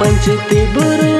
ಪಂಚತಿ ಬರು